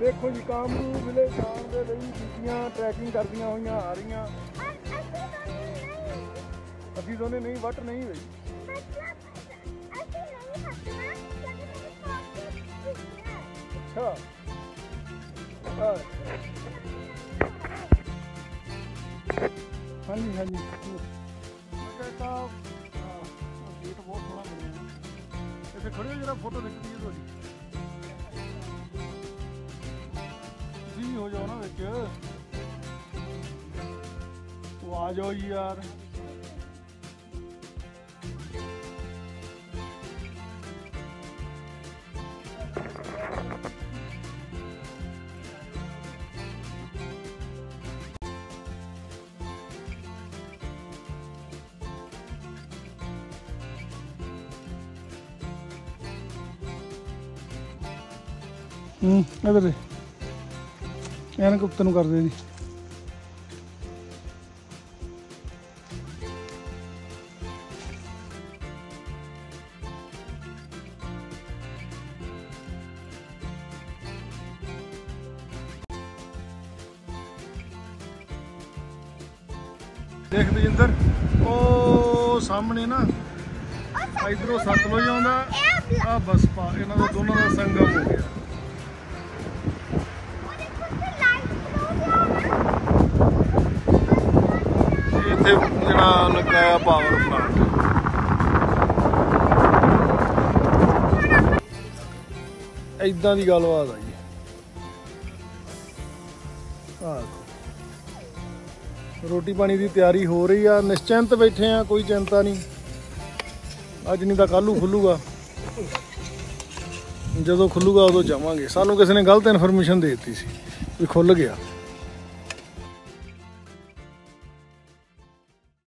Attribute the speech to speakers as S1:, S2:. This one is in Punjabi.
S1: ਦੇਖੋ ਜੀ ਕਾਮਰੂ ਵਿਲੇ ਜਾਣ ਦੇ ਲਈ ਬੀਬੀਆਂ ਟਰੈਕਿੰਗ ਕਰਦੀਆਂ ਹੋਈਆਂ, ਆ ਰਹੀਆਂ। ਅਸੀਂ ਦੋਨੇ ਨਹੀਂ, ਵੱਟ ਨਹੀਂ ਹੋਈ। ਅੱਛਾ। ਹਾਂਜੀ ਹਾਂਜੀ। ਮੈਂ ਕਹਿੰਦਾ ਬਹੁਤ ਸੋਹਣਾ ਬਣਿਆ। ਇੱਥੇ ਖੜੇ ਹੋ ਜਰਾ ਫੋਟੋ ਦਿਖਦੀ ਹੈ ਤੁਹਾਡੀ। ਤੁਸੀਂ ਹੋ ਜਾਓ ਨਾ ਵਿੱਚ। ਉਹ ਆ ਜਾਓ ਯਾਰ। ਹੂੰ ਇਧਰ ਦੇ। ਐਨਕ ਉੱਤੇ ਨੂੰ ਕਰ ਦੇ ਜੀ ਦੇਖ ਬਜਿੰਦਰ ਉਹ ਸਾਹਮਣੇ ਨਾ ਇਧਰੋਂ ਸਤਲੁਜ ਆਉਂਦਾ ਆ ਬਸਪਾ ਇਹਨਾਂ ਦਾ ਦੋਨਾਂ ਦਾ ਸੰਗਮ ਹੋ ਗਿਆ। ਜਿਹੜਾ ਲੱਗਾ ਪਾਵਰ ਪਲਾਂਟ ਇਦਾਂ ਦੀ ਗੱਲਬਾਤ ਆ ਜੀ। ਆ ਰੋਟੀ ਪਾਣੀ ਦੀ ਤਿਆਰੀ ਹੋ ਰਹੀ ਆ, ਨਿਸ਼ਚਿੰਤ ਬੈਠੇ ਆ, ਕੋਈ ਚਿੰਤਾ ਨਹੀਂ। ਅੱਜ ਨਹੀਂ ਤਾਂ ਕੱਲੂ ਖੁੱਲੂਗਾ। ਜਦੋਂ ਖੁੱਲੂਗਾ ਉਦੋਂ ਜਾਵਾਂਗੇ। ਸਾਨੂੰ ਕਿਸੇ ਨੇ ਗਲਤ ਇਨਫੋਰਮੇਸ਼ਨ ਦੇ ਦਿੱਤੀ ਸੀ ਵੀ ਖੁੱਲ ਗਿਆ।